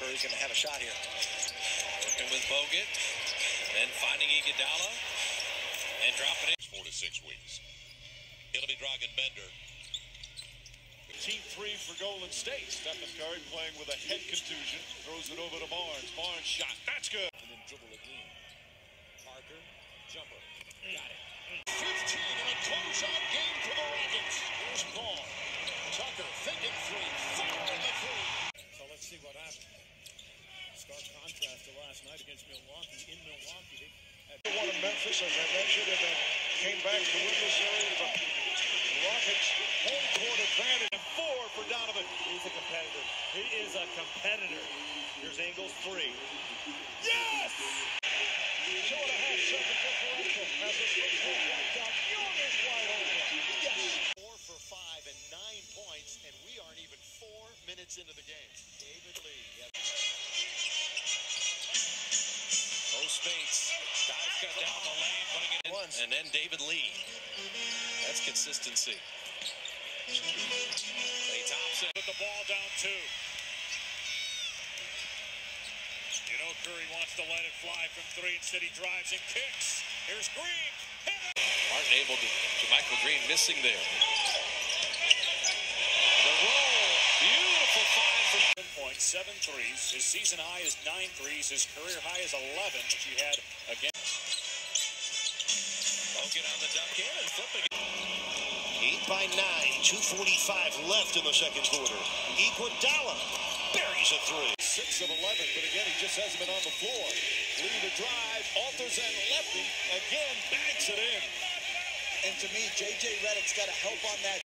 Curry's going to have a shot here. Working with Bogut, then finding Iguodala, and dropping it. Four to six weeks. It'll be Dragan Bender. Team three for Golden State. Stephen Curry playing with a head contusion. Throws it over to Barnes. Barnes shot. That's good. And then dribble again. Parker, jumper. Got it. 15 in a closeout game for the Rockets. Here's Paul. Tucker thinking three. Firing the three. So let's see what happens. Stark contrast to last night against Milwaukee. In Milwaukee, they had One in Memphis, as I mentioned, and then uh, came back to win the series. But the Rockets home court advantage. And four for Donovan. He's a competitor. He is a competitor. Here's Ingles three. Yes! Two and a half second differential. As the six hole right down. Young is wide open. Yes. Four for five and nine points, and we aren't even four minutes into the game. David Lee. Yep. Putting it in. Once. And then David Lee. That's consistency. Klay Thompson. Put the ball down two. You know Curry wants to let it fly from three. Instead he drives and kicks. Here's Green. Martin able to, to Michael Green missing there. The roll. Beautiful find from Seven points, seven threes. His season high is nine threes. His career high is 11, which he had against. Bogut on the duck in and flipping. Eight by nine, 245 left in the second quarter. Iguodala buries a three. Six of 11, but again, he just hasn't been on the floor. Lee to drive, alters and lefty, again, banks it in. And to me, J.J. Redick's got to help on that